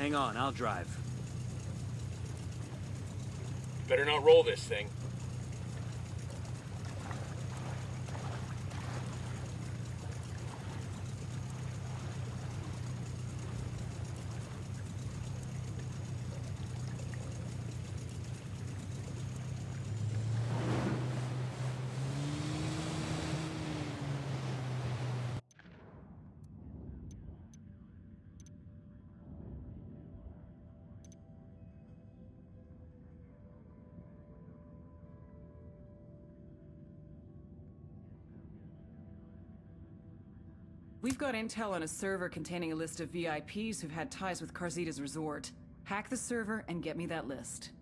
Hang on, I'll drive. Better not roll this thing. Got intel on a server containing a list of VIPs who've had ties with Carzita's resort. Hack the server and get me that list.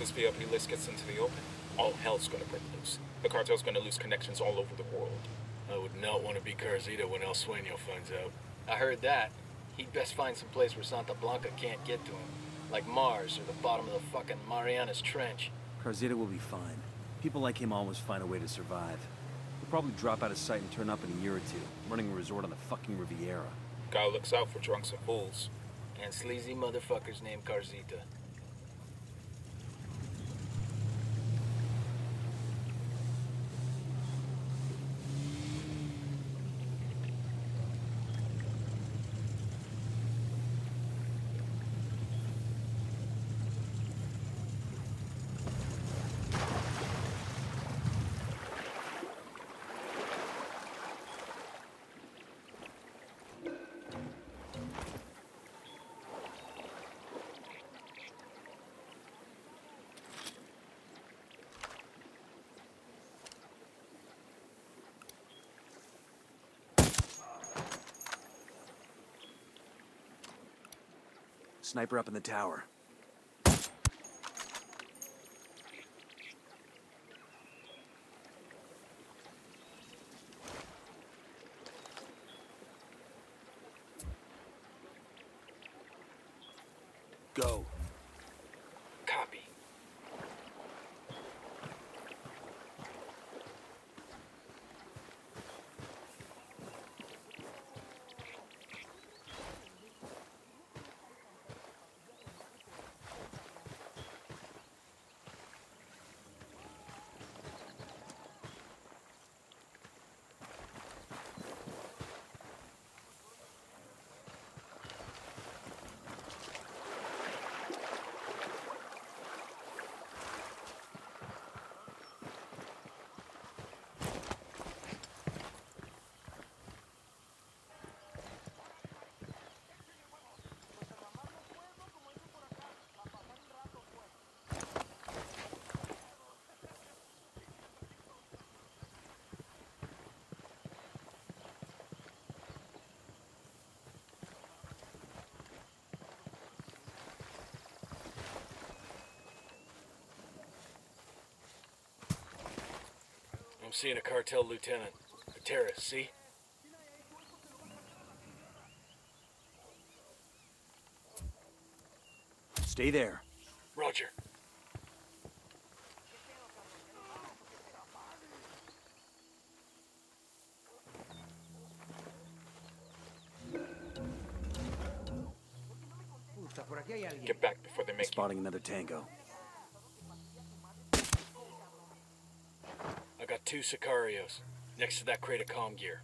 This VIP list gets into the open, all hell's gonna break loose. The cartel's gonna lose connections all over the world. I would not want to be Carzita when El Sueño finds out. I heard that. He'd best find some place where Santa Blanca can't get to him. Like Mars or the bottom of the fucking Marianas Trench. Carzita will be fine. People like him always find a way to survive. He'll probably drop out of sight and turn up in a year or two, running a resort on the fucking Riviera. Guy looks out for drunks and fools. And sleazy motherfuckers named Carzita. Sniper up in the tower. Go. Copy. I'm seeing a cartel lieutenant. Gutierrez, see? Stay there. Roger. Get back before they make you. Spotting another tango. Two Sicarios next to that crate of comm gear.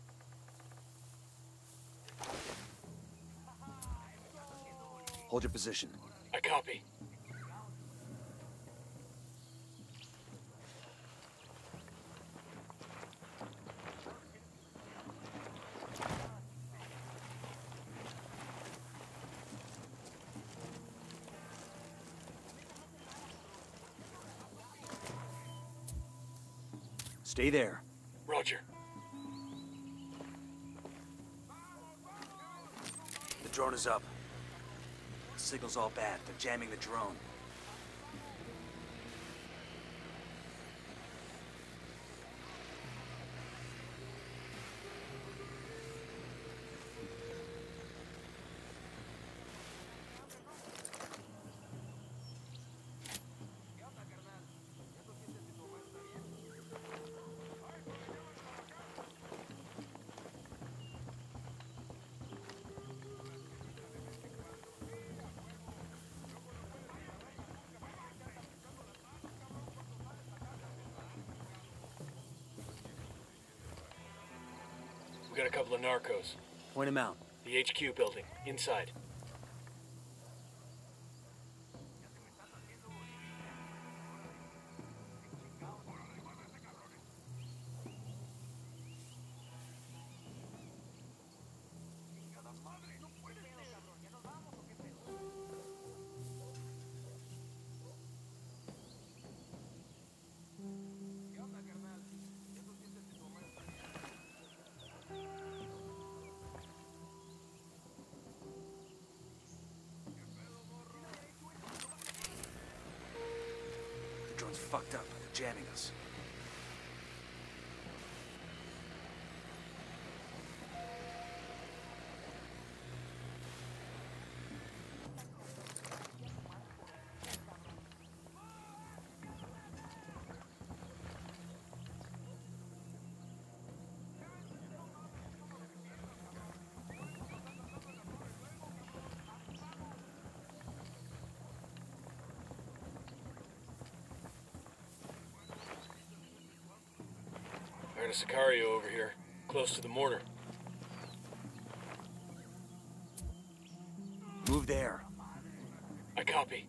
Hold your position. I copy. Stay there. Roger. The drone is up. The signal's all bad. They're jamming the drone. We got a couple of narcos. Point them out. The HQ building, inside. fucked up. They're jamming us. and a Sicario over here, close to the mortar. Move there. I copy.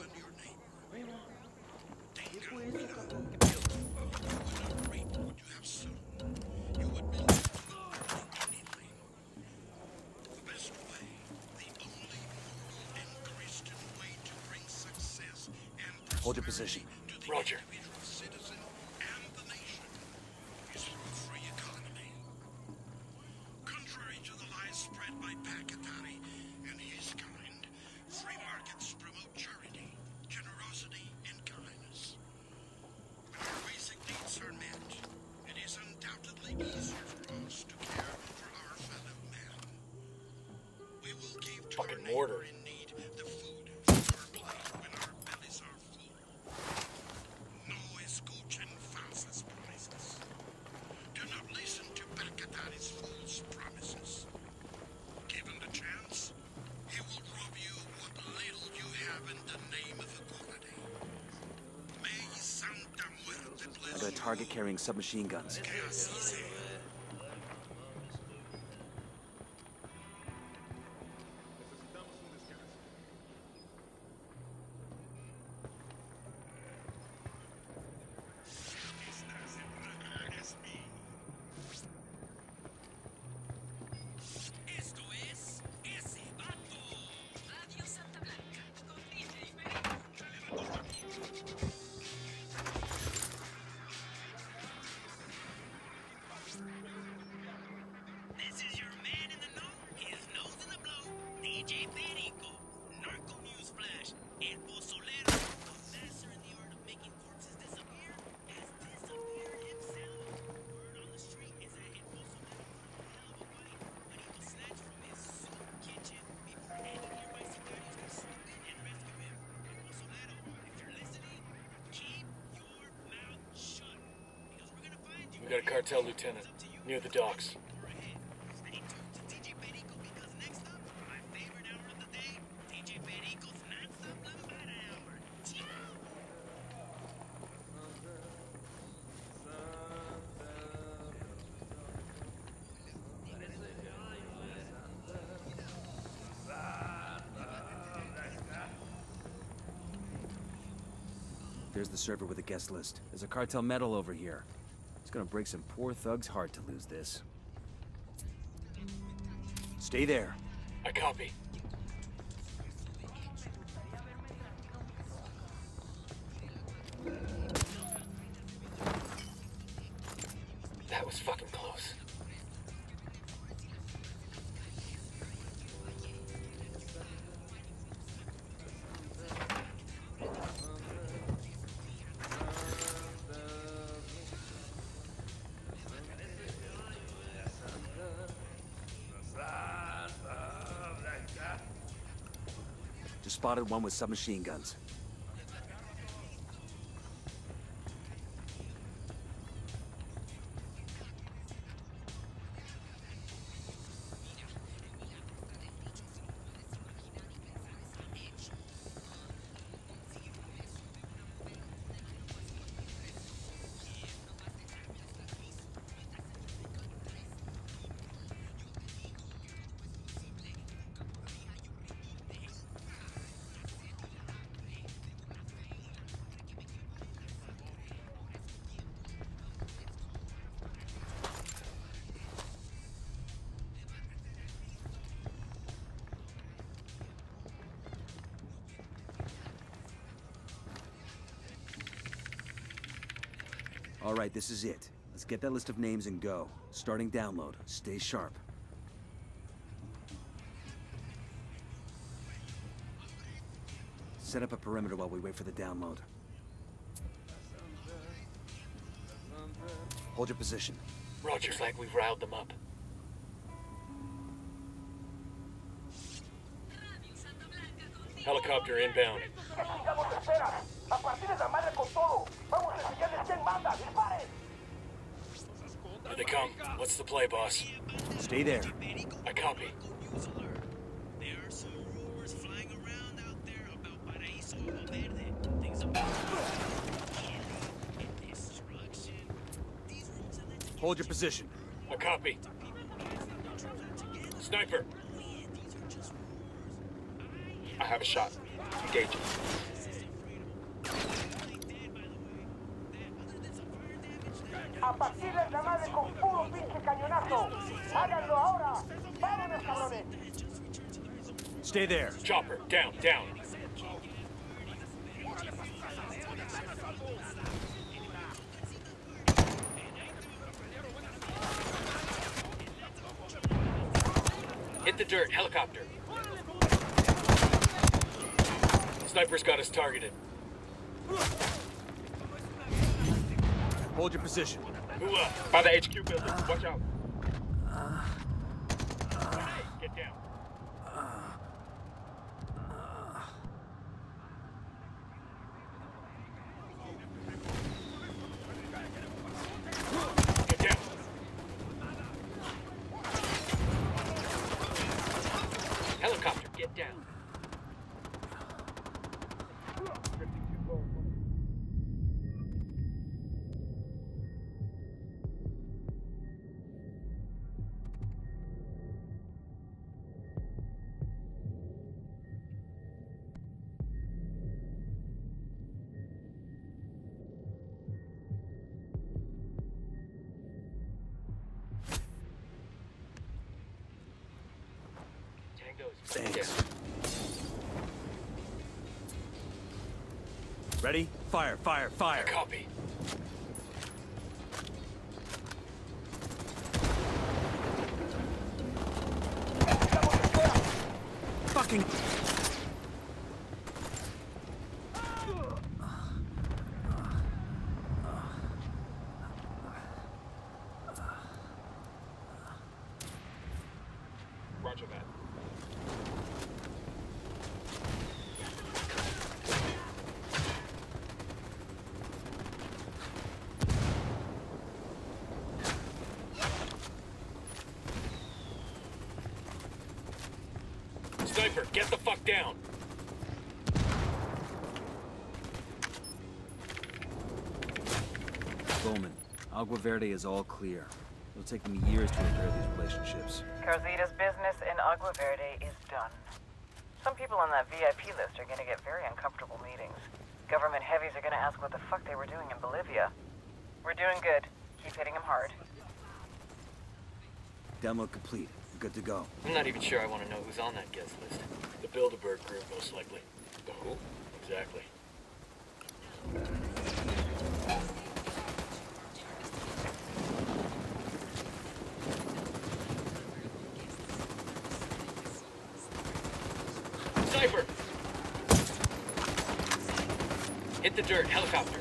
firing submachine guns. Got a cartel lieutenant near the docks. There's the server with the guest list. There's a cartel medal over here. It's gonna break some poor thug's heart to lose this. Stay there. I copy. Spotted one with submachine guns. All right, this is it. Let's get that list of names and go. Starting download. Stay sharp. Set up a perimeter while we wait for the download. Hold your position. Roger. Looks like we've riled them up. Helicopter inbound. They come. What's the play, boss? Stay there. I copy. There are some rumors flying around out there about Paraíso Verde. Things about killing and destruction. These rumors are led to Hold your position. I copy. Sniper. I have a shot. Engage. A Stay there. Chopper. Down, down. Hit the dirt, helicopter. Sniper's got us targeted. Hold your position. Uh, by the HQ building. Watch out. Fire, fire, fire. Copy. Fucking. Roger that. Sniper, get the fuck down! Bowman, Agua Verde is all clear. It'll take them years to repair these relationships. Carzita's business in Agua Verde is done. Some people on that VIP list are gonna get very uncomfortable meetings. Government heavies are gonna ask what the fuck they were doing in Bolivia. We're doing good. Keep hitting them hard. Demo complete. Good to go. I'm not even sure I want to know who's on that guest list. The Bilderberg group, most likely. The who? Exactly. Sniper! Hit the dirt, helicopter.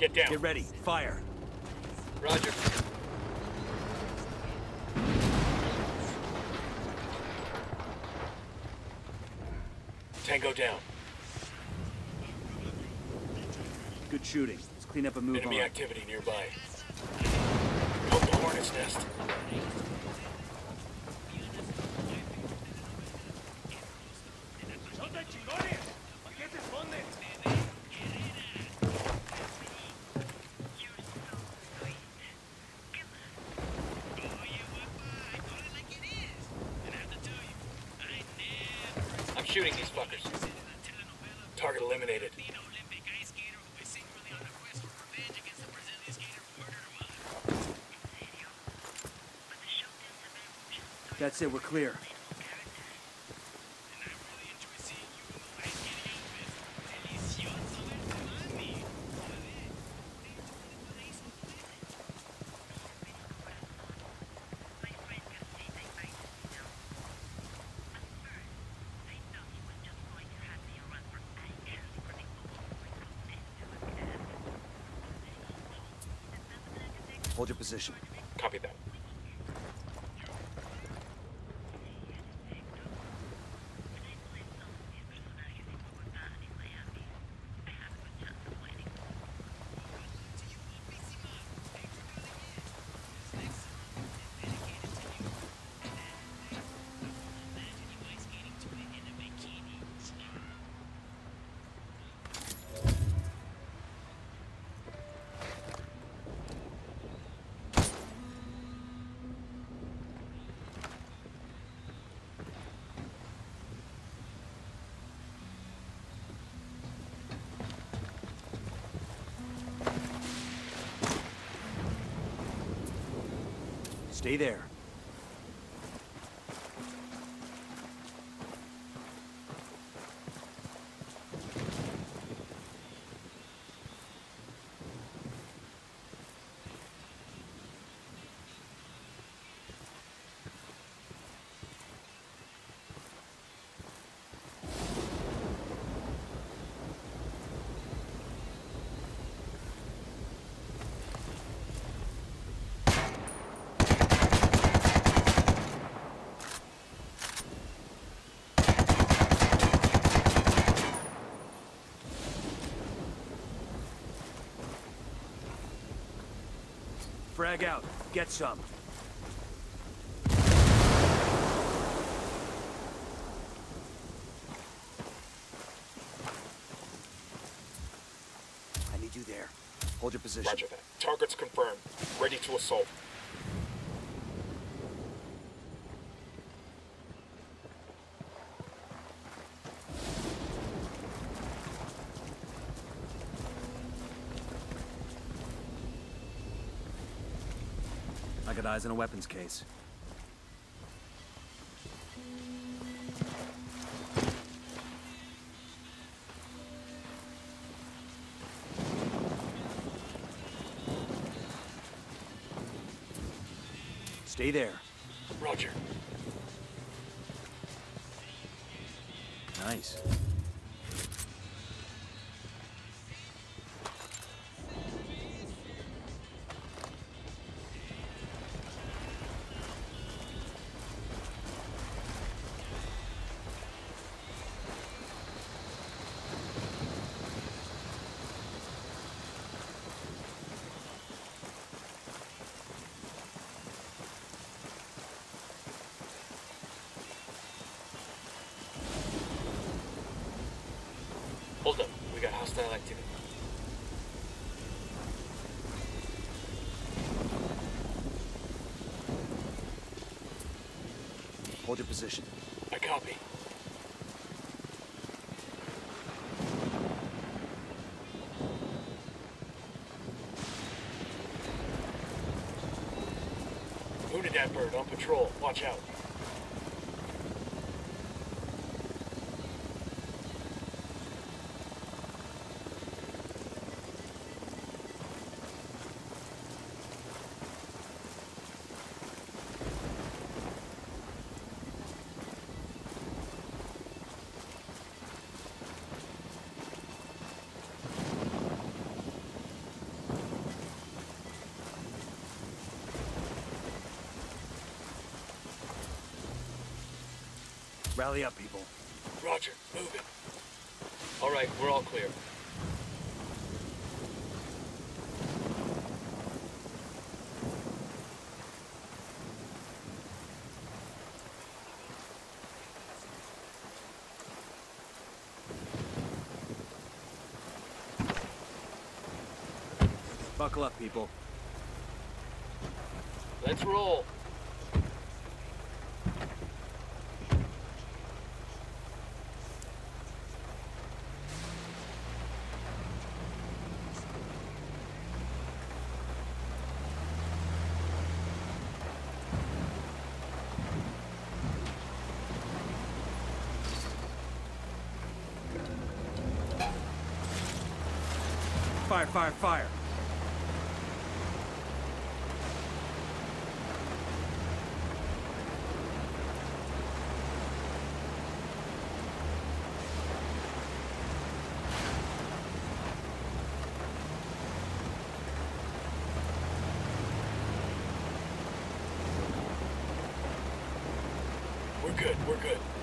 Get down. Get ready. Fire. Roger. Tango down. Good shooting. Let's clean up and move Enemy on. activity nearby. Hope the hornet's nest. I'm these fuckers. Target eliminated. That's it. We're clear. Hold your position. Stay there. Frag out. Get some. I need you there. Hold your position. Roger that. Target's confirmed. Ready to assault. I got eyes on a weapons case. Stay there. Roger. Nice. position. I copy. Unidad bird on patrol. Watch out. Rally up, people. Roger, moving. All right, we're all clear. Buckle up, people. Let's roll. fire, fire! We're good, we're good.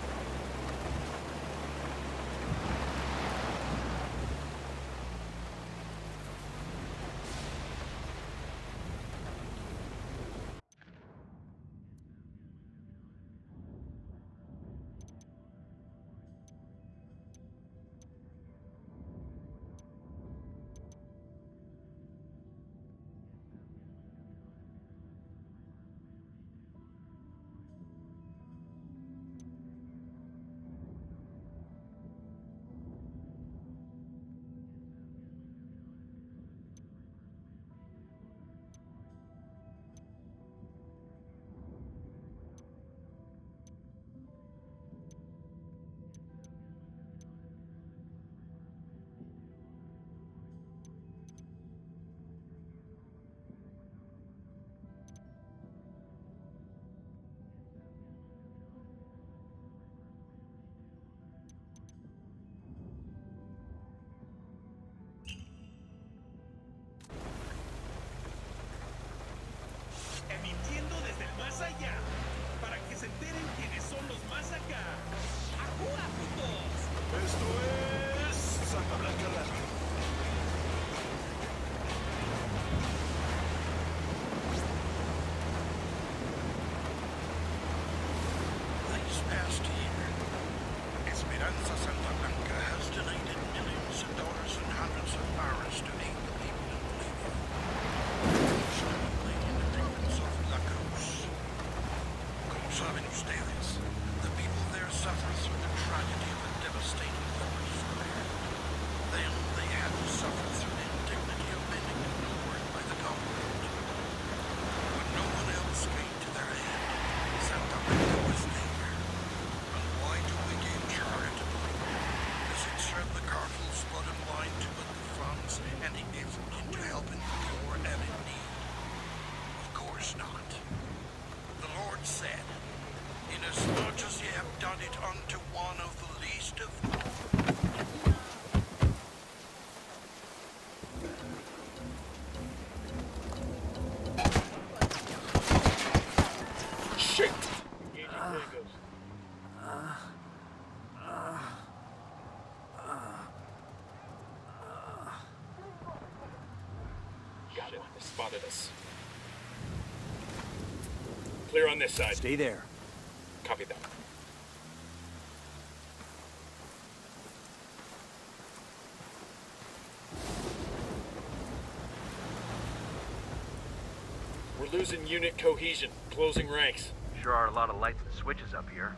spotted us. Clear on this side. Stay there. Copy that. We're losing unit cohesion. Closing ranks. Sure are a lot of lights and switches up here.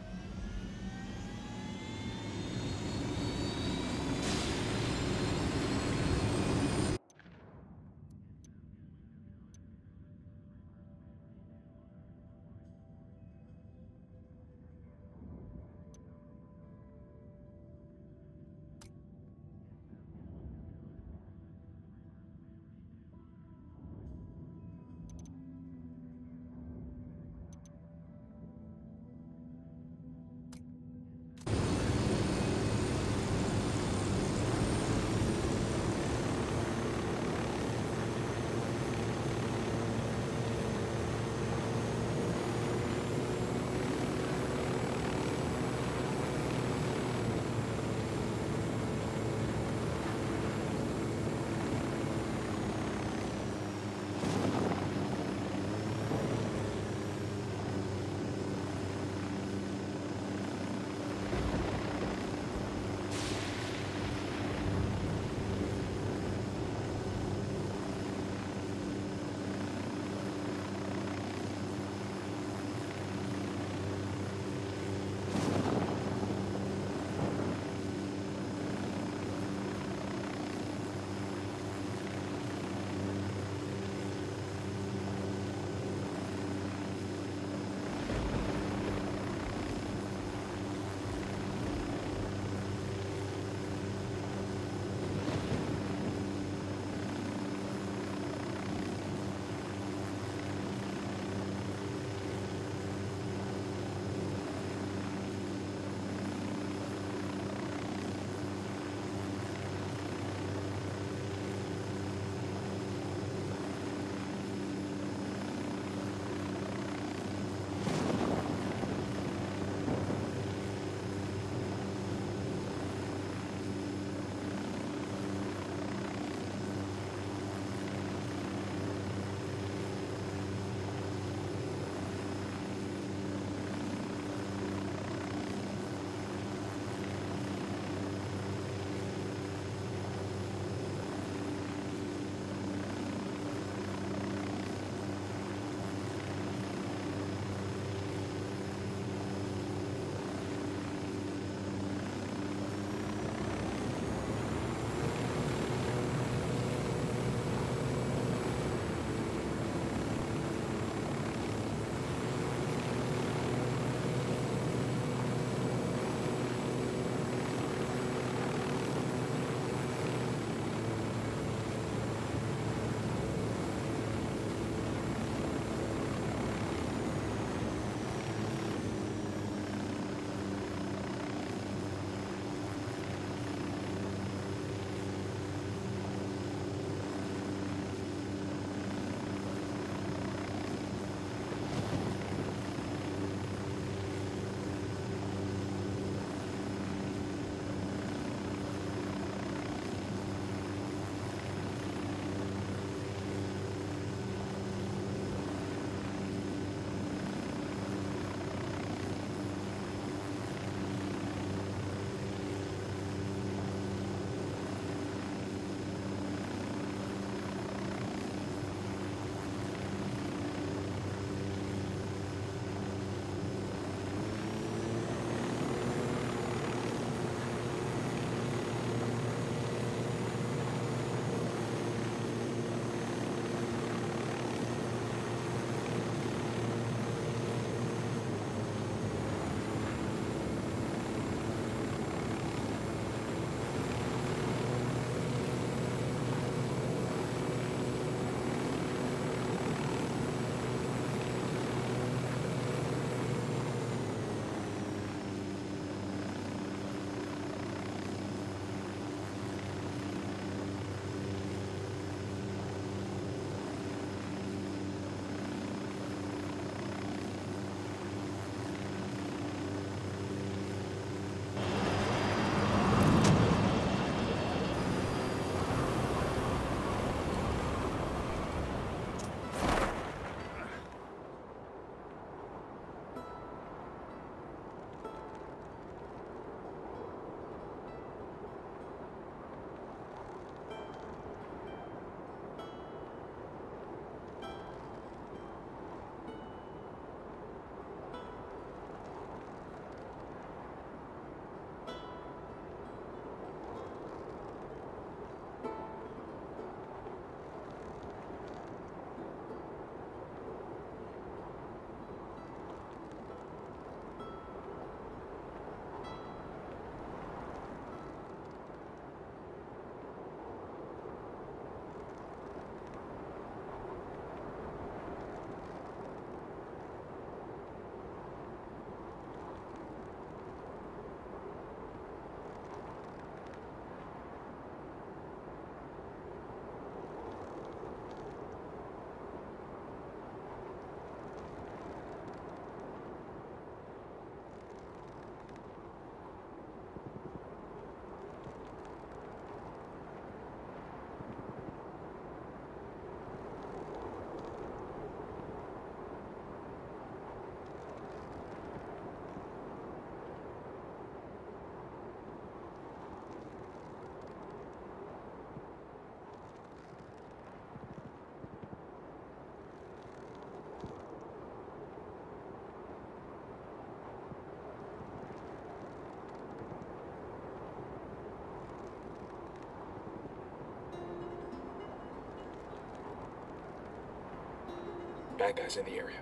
Bad guys in the area.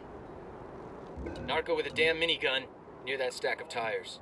Narco with a damn minigun near that stack of tires.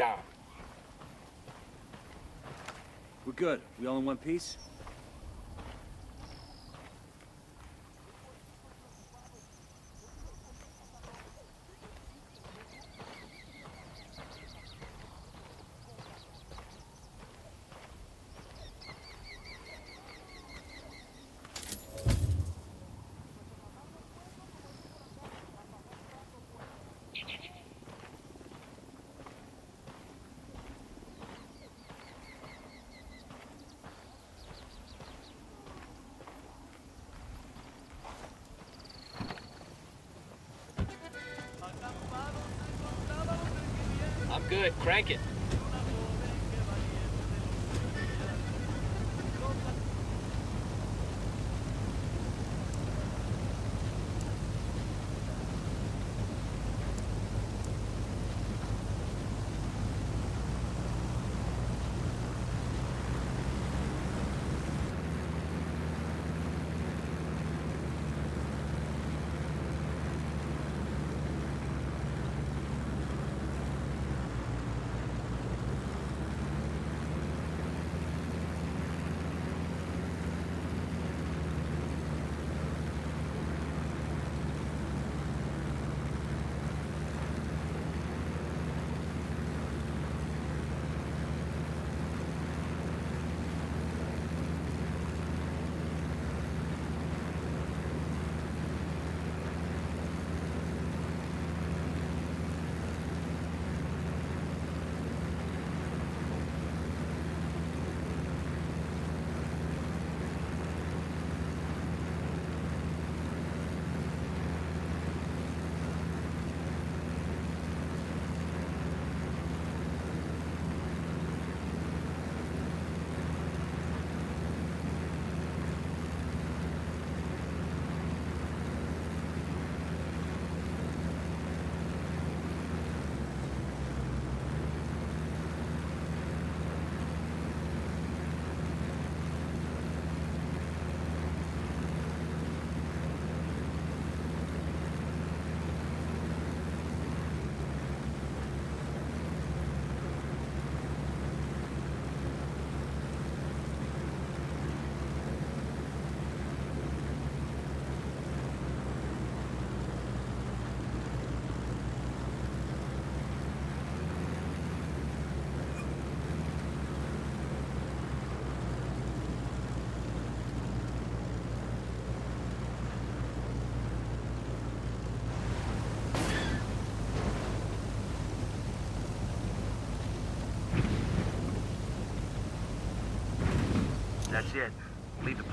Down. We're good. We all in one piece? Good.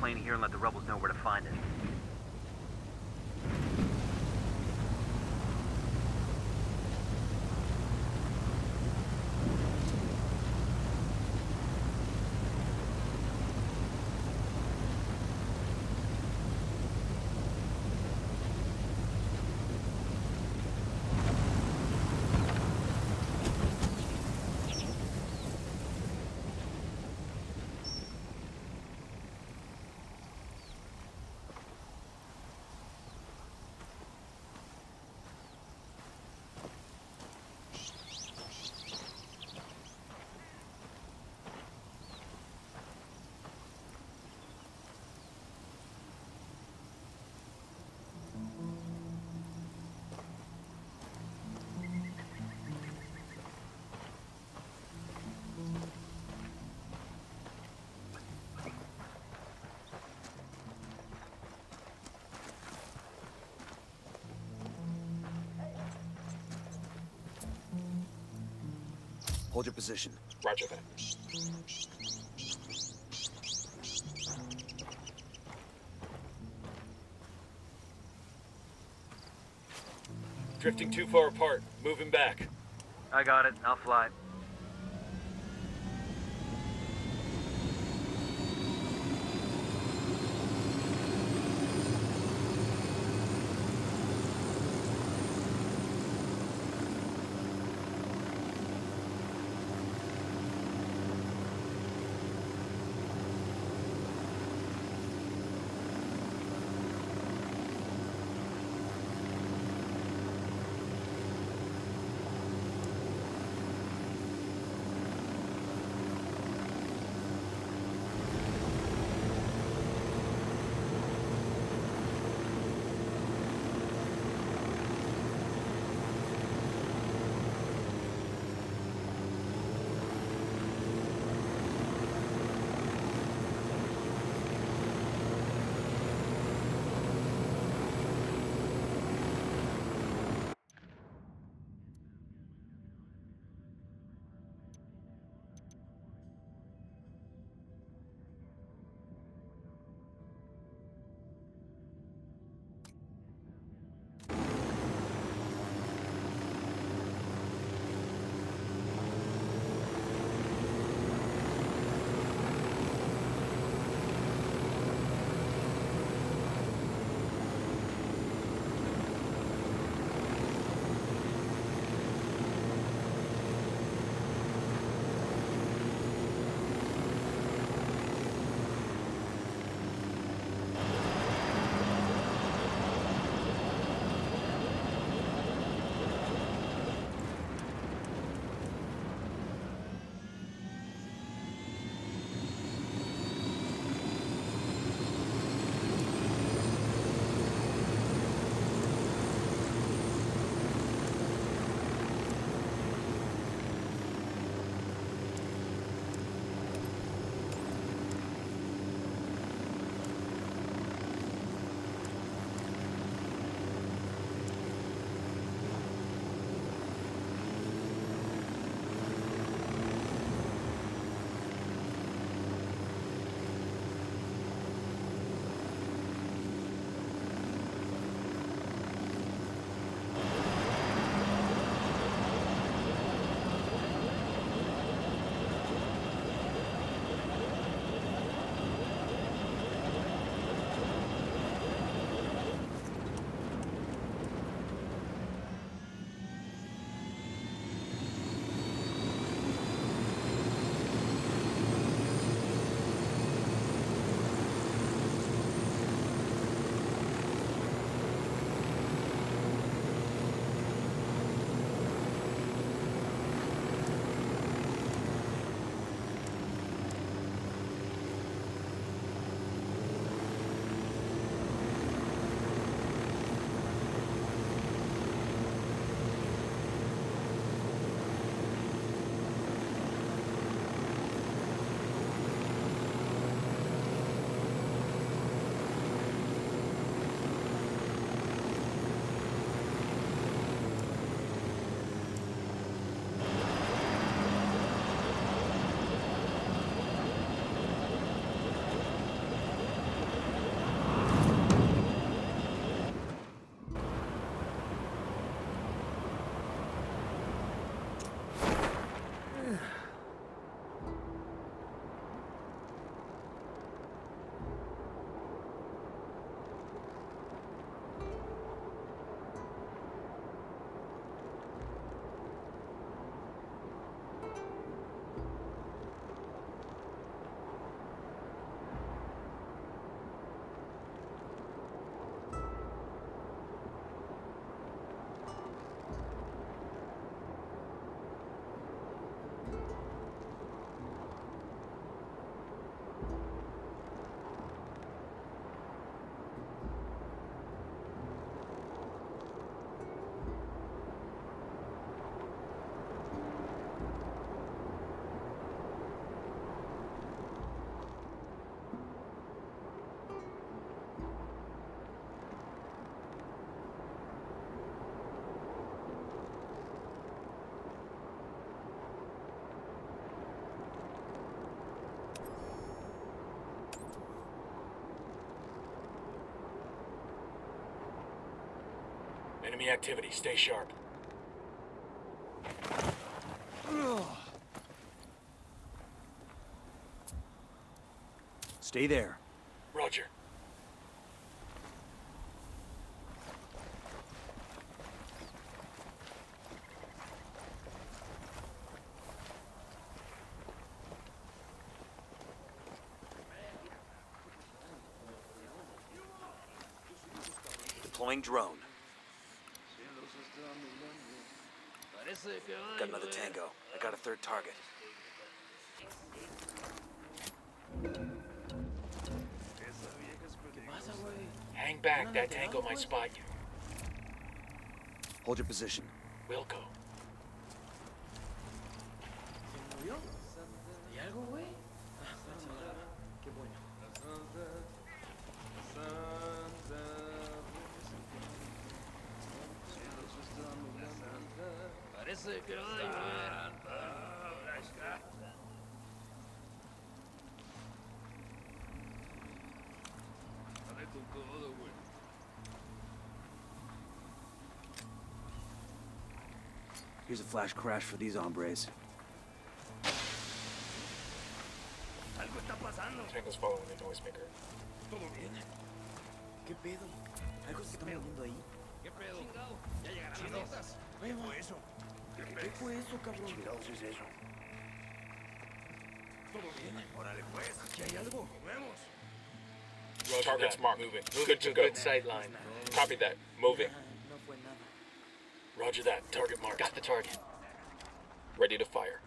Plane here and let the rebels know where to find it. Hold your position. Roger that. Drifting too far apart. Moving back. I got it. I'll fly. Enemy activity. Stay sharp. Stay there. Roger. Deploying drone. Got another tango. I got a third target. Hang back. That tango might spot you. Hold your position. Wilco. Here's a flash crash for these hombres. Tango's following the noisemaker. ¿Qué pedo? Algo se está moviendo ahí. ¿Qué pedo? Ya llegarán las notas. ¿Qué eso? ¿Qué fue eso, cabrón? ¿Qué chingados es eso? ¿Todo bien? Órale pues, aquí hay algo. Movemos. Roger Target's that. marked. Moving. Good Good to to go. good sight line. Copy that. Moving. No fue nada. Roger that. Target marked. Got the target. Ready to fire.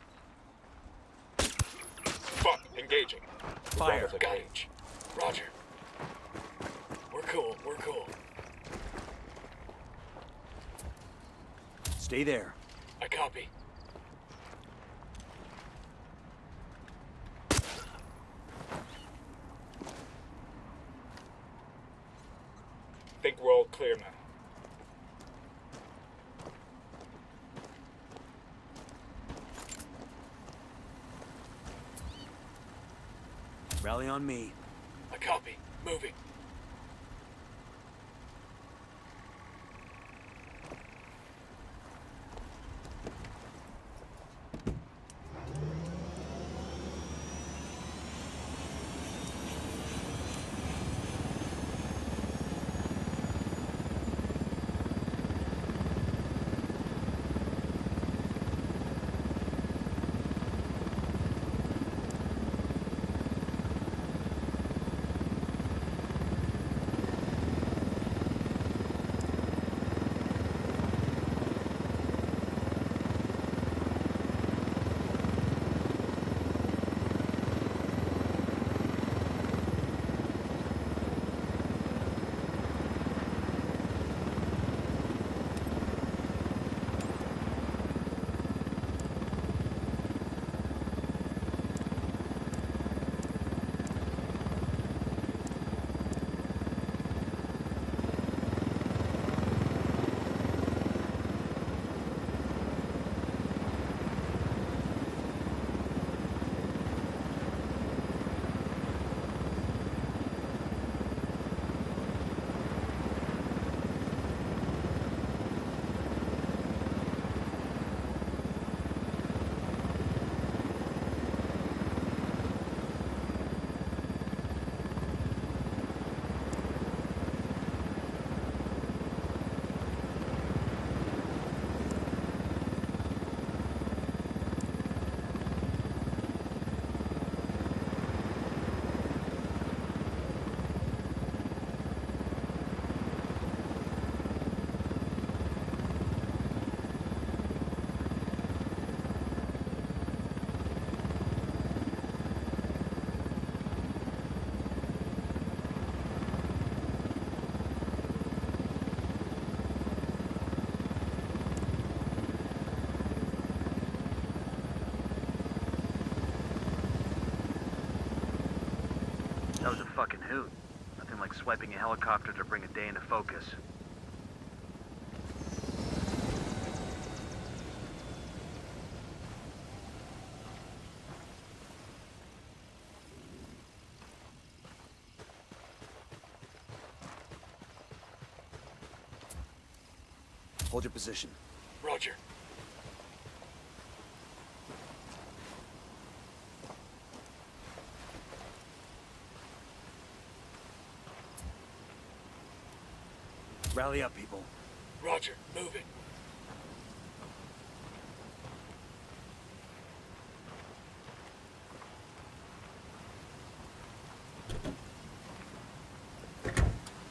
Fuck. Engaging. Fire. Regardless of gauge. Roger. We're cool. We're cool. Stay there. Copy. Think we're all clear now. Rally on me. Fucking hoot. Nothing like swiping a helicopter to bring a day into focus. Hold your position. Roger. Rally up, people. Roger. Move it.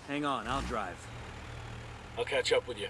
Hang on, I'll drive. I'll catch up with you.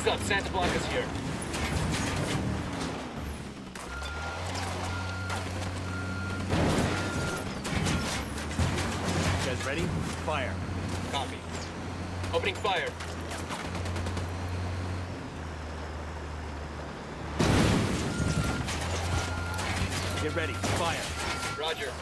Heads up, Santa Blanca's here. You guys ready? Fire. Copy. Opening fire. Get ready. Fire. Roger.